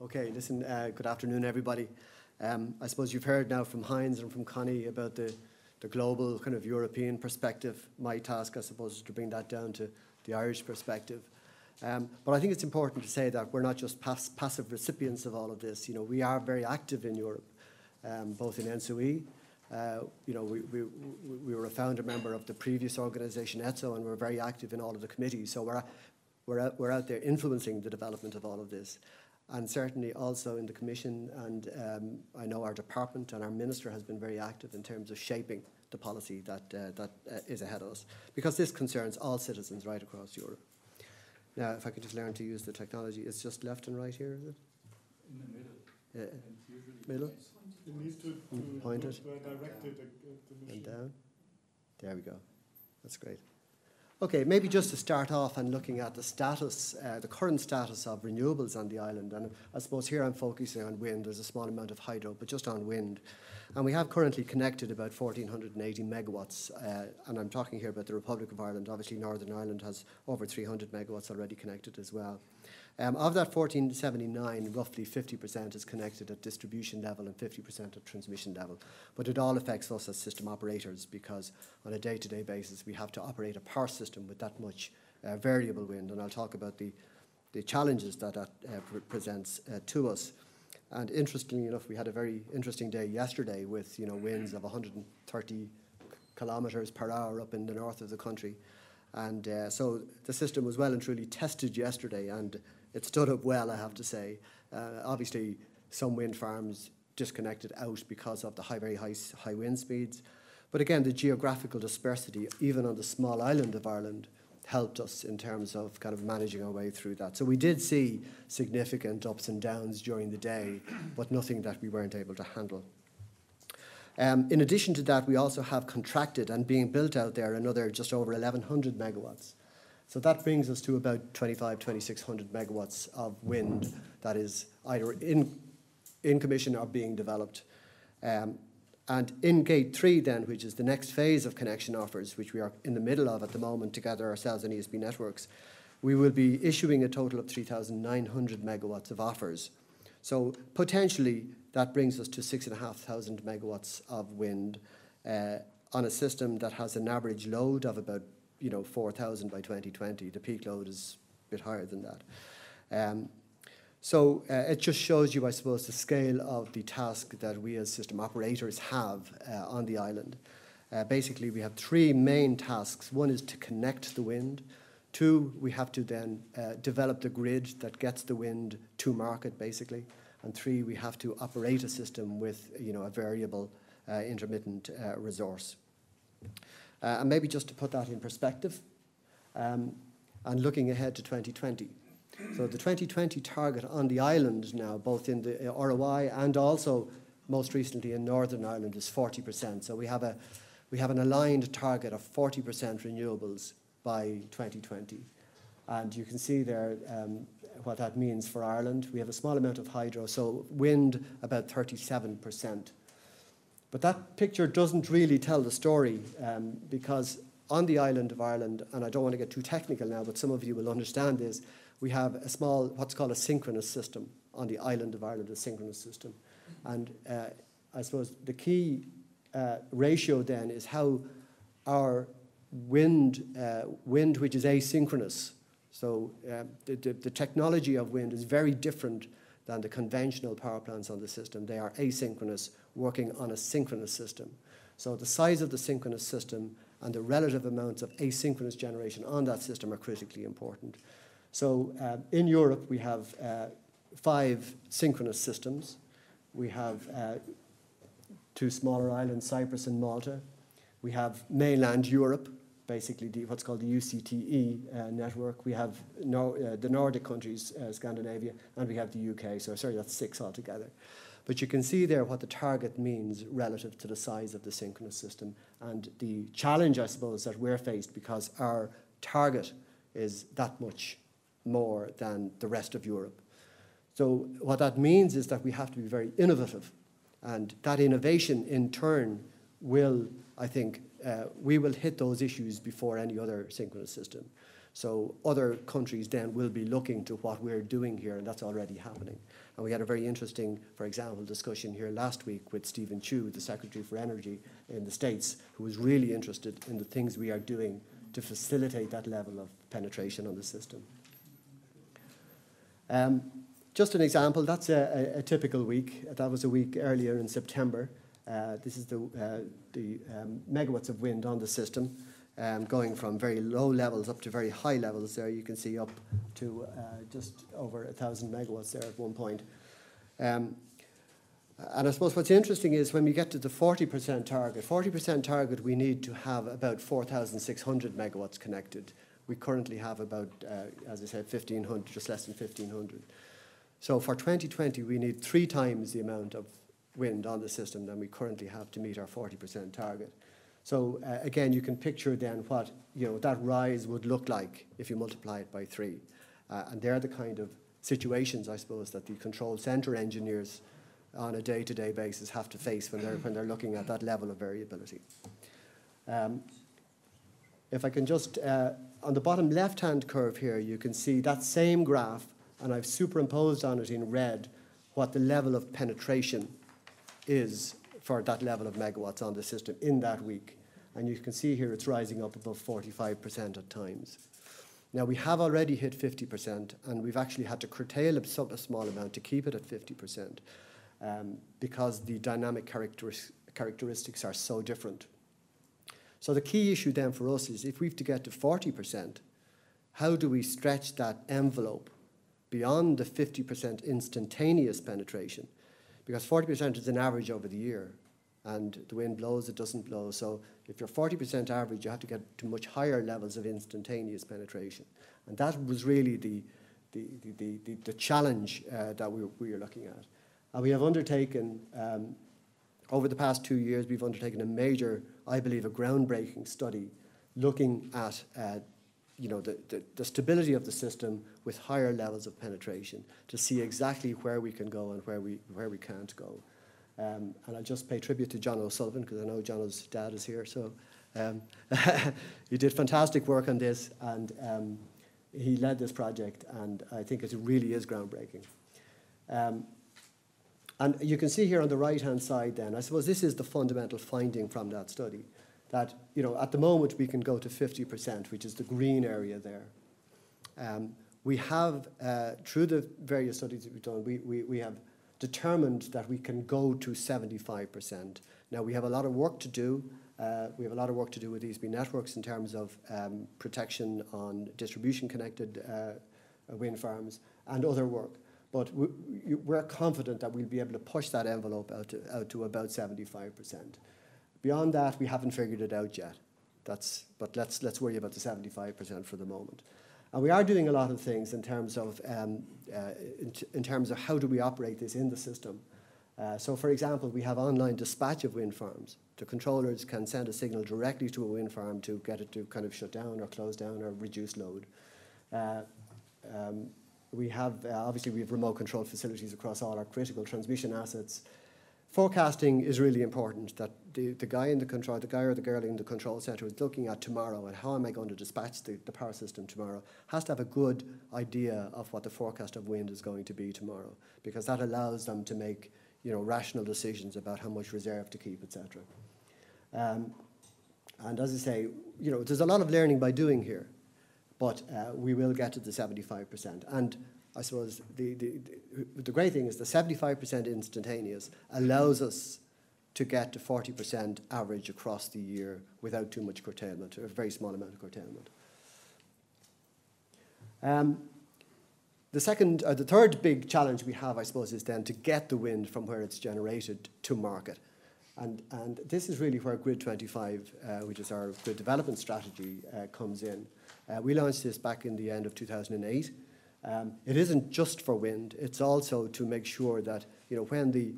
Okay, listen, uh, good afternoon, everybody. Um, I suppose you've heard now from Heinz and from Connie about the, the global kind of European perspective. My task, I suppose, is to bring that down to the Irish perspective. Um, but I think it's important to say that we're not just pass passive recipients of all of this. You know, we are very active in Europe, um, both in ENTSO-E. Uh, you know, we, we, we were a founder member of the previous organisation, ETSO, and we're very active in all of the committees. So we're, we're, out, we're out there influencing the development of all of this. And certainly also in the Commission, and um, I know our department and our Minister has been very active in terms of shaping the policy that, uh, that uh, is ahead of us, because this concerns all citizens right across Europe. Now, if I could just learn to use the technology, it's just left and right here, is it? In the middle. Uh, middle? You need to, to Point it. uh, direct it at the And down. There we go. That's great. Okay, maybe just to start off and looking at the status, uh, the current status of renewables on the island. And I suppose here I'm focusing on wind. There's a small amount of hydro, but just on wind. And we have currently connected about 1,480 megawatts. Uh, and I'm talking here about the Republic of Ireland. Obviously, Northern Ireland has over 300 megawatts already connected as well. Um, of that 1479, roughly 50% is connected at distribution level and 50% at transmission level. But it all affects us as system operators because on a day-to-day basis we have to operate a power system with that much uh, variable wind. And I'll talk about the, the challenges that that uh, pre presents uh, to us. And interestingly enough, we had a very interesting day yesterday with you know winds of 130 kilometres per hour up in the north of the country. And uh, so the system was well and truly tested yesterday, and it stood up well, I have to say. Uh, obviously, some wind farms disconnected out because of the high, very high, high wind speeds. But again, the geographical dispersity, even on the small island of Ireland, helped us in terms of kind of managing our way through that. So we did see significant ups and downs during the day, but nothing that we weren't able to handle. Um, in addition to that, we also have contracted and being built out there another just over 1,100 megawatts. So that brings us to about 25, 2600 megawatts of wind that is either in, in commission or being developed. Um, and in Gate 3 then, which is the next phase of connection offers, which we are in the middle of at the moment together ourselves and ESB Networks, we will be issuing a total of 3,900 megawatts of offers. So potentially that brings us to 6,500 megawatts of wind uh, on a system that has an average load of about you know 4,000 by 2020. The peak load is a bit higher than that. Um, so uh, it just shows you, I suppose, the scale of the task that we as system operators have uh, on the island. Uh, basically, we have three main tasks. One is to connect the wind. Two, we have to then uh, develop the grid that gets the wind to market, basically. And three, we have to operate a system with you know, a variable uh, intermittent uh, resource. Uh, and maybe just to put that in perspective, um, and looking ahead to 2020. So the 2020 target on the island now, both in the uh, ROI and also most recently in Northern Ireland, is 40%. So we have a we have an aligned target of 40% renewables by 2020. And you can see there um, what that means for Ireland. We have a small amount of hydro, so wind about 37%. But that picture doesn't really tell the story um, because on the island of Ireland, and I don't want to get too technical now, but some of you will understand this, we have a small, what's called a synchronous system on the island of Ireland, a synchronous system. And uh, I suppose the key uh, ratio then is how our wind, uh, wind which is asynchronous, so uh, the, the, the technology of wind is very different than the conventional power plants on the system. They are asynchronous, working on a synchronous system. So the size of the synchronous system and the relative amounts of asynchronous generation on that system are critically important. So uh, in Europe, we have uh, five synchronous systems. We have uh, two smaller islands, Cyprus and Malta. We have mainland Europe, basically the, what's called the UCTE uh, network. We have Nor uh, the Nordic countries, uh, Scandinavia, and we have the UK. So sorry, that's six altogether. But you can see there what the target means relative to the size of the synchronous system and the challenge, I suppose, that we're faced because our target is that much more than the rest of Europe. So what that means is that we have to be very innovative, and that innovation in turn will, I think, uh, we will hit those issues before any other synchronous system. So other countries then will be looking to what we're doing here, and that's already happening. And we had a very interesting, for example, discussion here last week with Steven Chu, the Secretary for Energy in the States, who was really interested in the things we are doing to facilitate that level of penetration on the system. Um, just an example, that's a, a, a, typical week. That was a week earlier in September. Uh, this is the, uh, the um, megawatts of wind on the system, um, going from very low levels up to very high levels there. You can see up to uh, just over a thousand megawatts there at one point. Um, and I suppose what's interesting is when we get to the 40% target, 40% target, we need to have about 4,600 megawatts connected. We currently have about, uh, as I said, 1,500, just less than 1,500. So for 2020, we need three times the amount of wind on the system than we currently have to meet our 40% target. So uh, again, you can picture then what you know that rise would look like if you multiply it by three. Uh, and they're the kind of situations, I suppose, that the control center engineers on a day-to-day basis have to face when they're, when they're looking at that level of variability. Um, if I can just, uh, on the bottom left-hand curve here, you can see that same graph, and I've superimposed on it in red what the level of penetration is for that level of megawatts on the system in that week. And you can see here it's rising up above 45% at times. Now, we have already hit 50%, and we've actually had to curtail a, a small amount to keep it at 50% um, because the dynamic characteris characteristics are so different. So, the key issue then for us is if we've to get to 40%, how do we stretch that envelope beyond the 50% instantaneous penetration? Because 40% is an average over the year and the wind blows, it doesn't blow. So if you're 40% average, you have to get to much higher levels of instantaneous penetration. And that was really the, the, the, the, the challenge uh, that we, we were looking at. And we have undertaken, um, over the past two years, we've undertaken a major, I believe, a groundbreaking study looking at uh, you know, the, the, the, stability of the system with higher levels of penetration to see exactly where we can go and where we, where we can't go. Um, and I'll just pay tribute to John O'Sullivan because I know John's dad is here. So um, he did fantastic work on this and um, he led this project and I think it really is groundbreaking. Um, and you can see here on the right hand side then, I suppose this is the fundamental finding from that study that you know, at the moment we can go to 50%, which is the green area there. Um, we have, uh, through the various studies that we've done, we, we, we have determined that we can go to 75%. Now, we have a lot of work to do. Uh, we have a lot of work to do with ESB networks in terms of um, protection on distribution connected uh, wind farms and other work. But we, are confident that we'll be able to push that envelope out to, out to about 75%. Beyond that, we haven't figured it out yet. That's, but let's, let's worry about the 75% for the moment. And we are doing a lot of things in terms of, um, uh, in, in, terms of how do we operate this in the system. Uh, so, for example, we have online dispatch of wind farms. The controllers can send a signal directly to a wind farm to get it to kind of shut down or close down or reduce load. Uh, um, we have, uh, obviously, we have remote control facilities across all our critical transmission assets forecasting is really important that the, the guy in the control, the guy or the girl in the control center is looking at tomorrow and how am I going to dispatch the, the power system tomorrow has to have a good idea of what the forecast of wind is going to be tomorrow because that allows them to make you know, rational decisions about how much reserve to keep, etc. Um, and as I say, you know, there's a lot of learning by doing here, but uh, we will get to the 75%. And I suppose the, the, the great thing is the 75% instantaneous allows us to get to 40% average across the year without too much curtailment, or a very small amount of curtailment. Um, the second, or the third big challenge we have, I suppose, is then to get the wind from where it's generated to market. And, and this is really where Grid 25, uh, which is our grid development strategy, uh, comes in. Uh, we launched this back in the end of 2008. Um, it isn't just for wind, it's also to make sure that you know, when, the,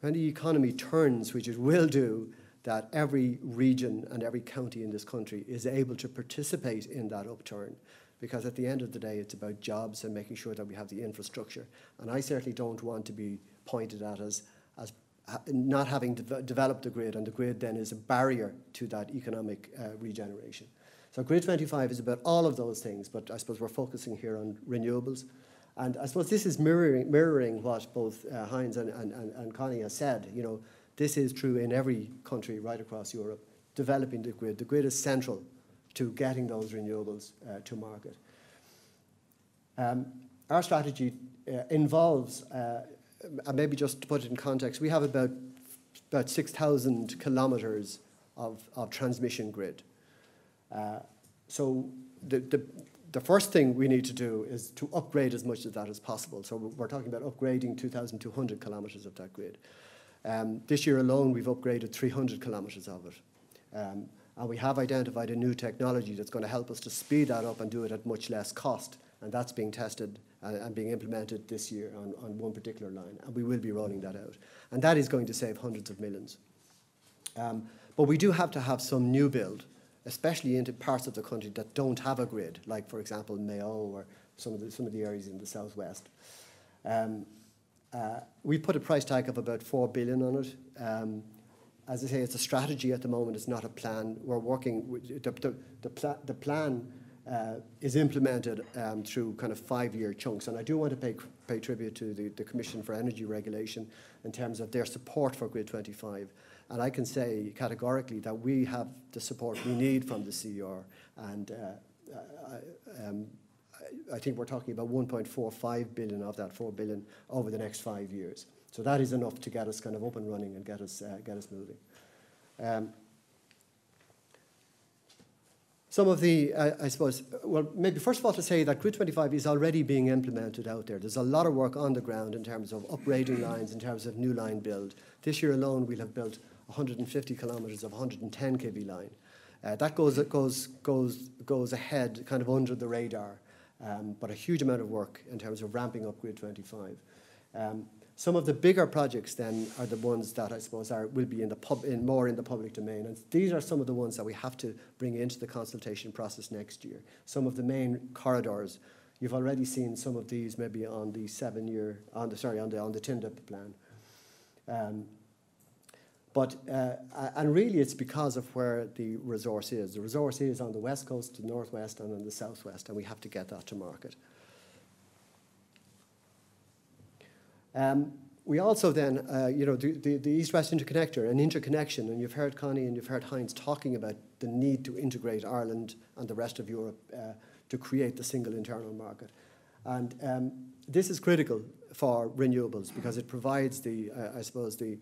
when the economy turns, which it will do, that every region and every county in this country is able to participate in that upturn. Because at the end of the day, it's about jobs and making sure that we have the infrastructure. And I certainly don't want to be pointed at as, as not having de developed the grid, and the grid then is a barrier to that economic uh, regeneration. So Grid 25 is about all of those things, but I suppose we're focusing here on renewables. And I suppose this is mirroring, mirroring what both uh, Heinz and, and, and, and Connie have said. You know, this is true in every country right across Europe, developing the grid. The grid is central to getting those renewables uh, to market. Um, our strategy uh, involves, uh, and maybe just to put it in context, we have about, about 6,000 kilometres of, of transmission grid. Uh, so the, the, the first thing we need to do is to upgrade as much of that as possible. So we're talking about upgrading 2,200 kilometres of that grid. Um, this year alone, we've upgraded 300 kilometres of it. Um, and we have identified a new technology that's going to help us to speed that up and do it at much less cost. And that's being tested and, being implemented this year on, on one particular line. And we will be rolling that out. And that is going to save hundreds of millions. Um, but we do have to have some new build especially into parts of the country that don't have a grid, like, for example, Mayo or some of the, some of the areas in the southwest. Um, uh, we put a price tag of about 4 billion on it. Um, as I say, it's a strategy at the moment, it's not a plan. We're working, with, the, the, the, the plan uh, is implemented um, through kind of five-year chunks. And I do want to pay, pay tribute to the, the Commission for Energy Regulation in terms of their support for Grid 25. And I can say categorically that we have the support we need from the CER. And uh, I, um, I think we're talking about 1.45 billion of that 4 billion over the next five years. So that is enough to get us kind of up and running and get us, uh, get us moving. Um, some of the, uh, I suppose, well, maybe first of all to say that Grid 25 is already being implemented out there. There's a lot of work on the ground in terms of upgrading lines, in terms of new line build. This year alone, we'll have built 150 kilometres of 110 kV line. Uh, that goes, goes, goes, goes ahead, kind of under the radar, um, but a huge amount of work in terms of ramping up Grid 25. Um, some of the bigger projects then are the ones that I suppose are, will be in the pub, in more in the public domain. And these are some of the ones that we have to bring into the consultation process next year. Some of the main corridors. You've already seen some of these maybe on the seven-year, on the sorry, on the on the TINDA plan. Um, but, uh, and really it's because of where the resource is. The resource is on the west coast, the northwest, and on the southwest, and we have to get that to market. Um, we also then, uh, you know, the, the, the East-West Interconnector, an interconnection, and you've heard Connie and you've heard Heinz talking about the need to integrate Ireland and the rest of Europe uh, to create the single internal market. And um, this is critical for renewables because it provides the, uh, I suppose, the,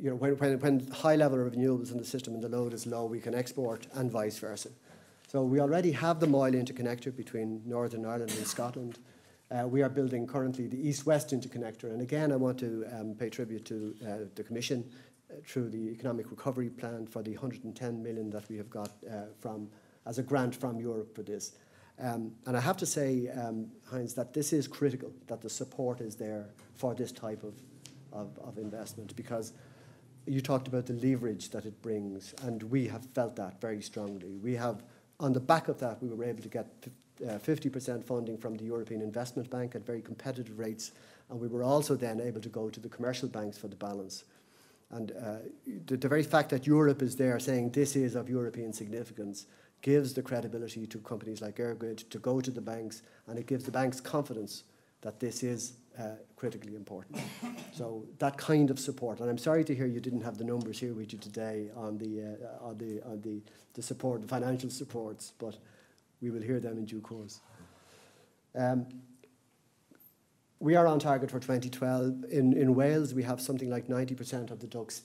you know, when, when, when high level of renewables in the system and the load is low, we can export and vice versa. So we already have the Moyle interconnector between Northern Ireland and Scotland. Uh, we are building currently the East-West interconnector. And again, I want to um, pay tribute to uh, the Commission uh, through the Economic Recovery Plan for the 110 million that we have got uh, from as a grant from Europe for this. Um, and I have to say, um, Heinz, that this is critical, that the support is there for this type of of, of investment because you talked about the leverage that it brings, and we have felt that very strongly. We have, on the back of that, we were able to get uh, 50% funding from the European Investment Bank at very competitive rates, and we were also then able to go to the commercial banks for the balance. And uh, the, the, very fact that Europe is there saying this is of European significance gives the credibility to companies like EirGrid to go to the banks, and it gives the banks confidence that this is uh, critically important. so that kind of support, and I'm sorry to hear you didn't have the numbers here with you today on the uh, on the on the, the support, the financial supports, but we will hear them in due course. Um, we are on target for 2012. In, in Wales, we have something like 90% of the ducts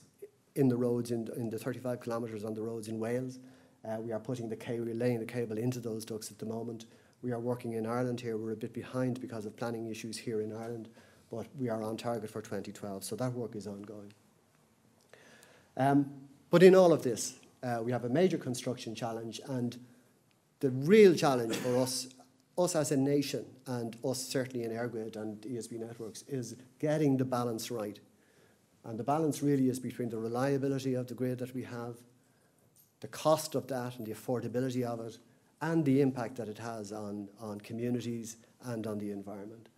in the roads, in, in the 35 kilometres on the roads in Wales. Uh, we are putting the cable, laying the cable into those ducts at the moment. We are working in Ireland here. We're a bit behind because of planning issues here in Ireland, but we are on target for 2012. So that work is ongoing. Um, but in all of this, uh, we have a major construction challenge, and the real challenge for us, us as a nation, and us certainly in EirGrid and ESB networks, is getting the balance right. And the balance really is between the reliability of the grid that we have, the cost of that and the affordability of it, and the impact that it has on, on communities and on the environment.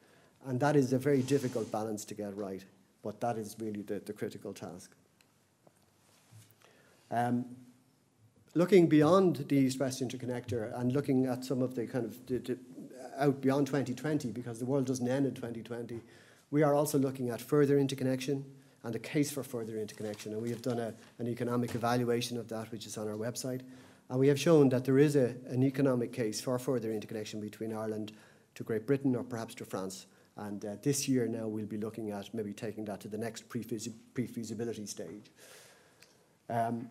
And that is a very difficult balance to get right, but that is really the, the critical task. Um, looking beyond the East-West Interconnector and looking at some of the kind of the, the, out beyond 2020, because the world doesn't end in 2020, we are also looking at further interconnection and a case for further interconnection. And we have done a, an economic evaluation of that, which is on our website. And we have shown that there is a, an economic case for further interconnection between Ireland to Great Britain or perhaps to France. And uh, this year now we'll be looking at maybe taking that to the next pre-feasibility stage. Um,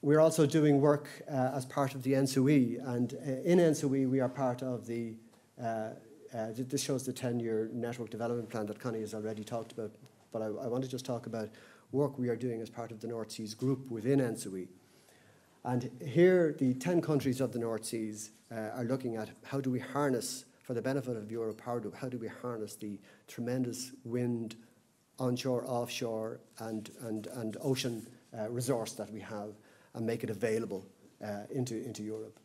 we're also doing work uh, as part of the ENTSO-E, and uh, in ENTSO-E we are part of the, uh, uh this shows the 10-year network development plan that Connie has already talked about, but I, I, want to just talk about work we are doing as part of the North Seas group within ENTSO-E. And here the 10 countries of the North Seas uh, are looking at how do we harness, for the benefit of Europe, how do, how do we harness the tremendous wind, onshore, offshore, and, and, and ocean uh, resource that we have and make it available uh, into, into Europe.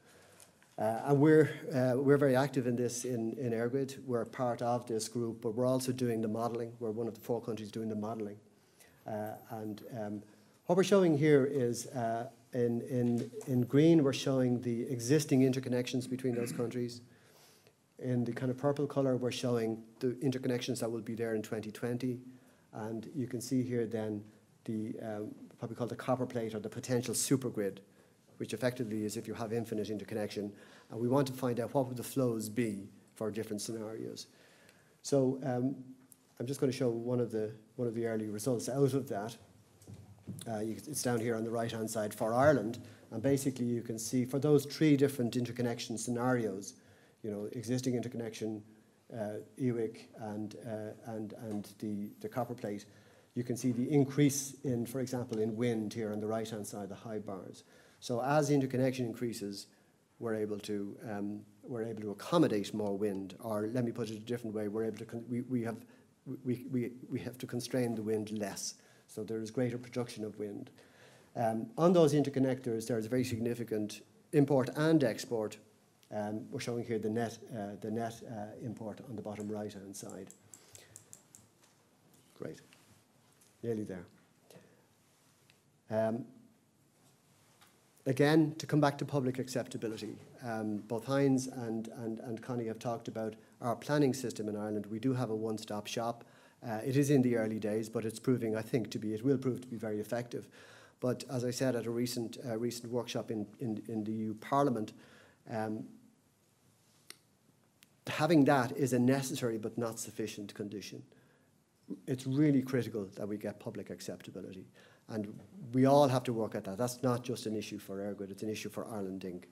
Uh, and we're, uh, we're very active in this in, in EirGrid. We're part of this group, but we're also doing the modelling. We're one of the four countries doing the modelling. Uh, and um, what we're showing here is uh, in, in, in green, we're showing the existing interconnections between those countries. In the kind of purple colour, we're showing the interconnections that will be there in 2020. And you can see here then the um, what we call the copper plate or the potential supergrid, which effectively is if you have infinite interconnection. And we want to find out what would the flows be for different scenarios. So um, I'm just going to show one of the, one of the early results out of that. Uh, you, it's down here on the right-hand side for Ireland. And basically you can see for those three different interconnection scenarios, you know, existing interconnection, uh, EWIC and, uh, and, and the, the copper plate, you can see the increase in, for example, in wind here on the right-hand side, the high bars. So as interconnection increases, we're able to um, we're able to accommodate more wind, or let me put it a different way, we're able to we, we have we, we, we have to constrain the wind less, so there is greater production of wind. Um, on those interconnectors, there is a very significant import and export. Um, we're showing here the net uh, the net uh, import on the bottom right hand side. Great nearly there. Um, again, to come back to public acceptability, um, both Heinz and, and, and Connie have talked about our planning system in Ireland. We do have a one-stop shop. Uh, it is in the early days, but it's proving, I think, to be, it will prove to be very effective. But as I said at a recent, uh, recent workshop in, in, in the EU Parliament, um, having that is a necessary but not sufficient condition it's really critical that we get public acceptability. And we all have to work at that. That's not just an issue for EirGrid, it's an issue for Ireland Inc.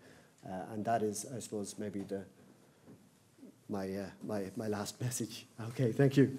Uh, and that is, I suppose, maybe the, my, uh, my, my last message. Okay, thank you.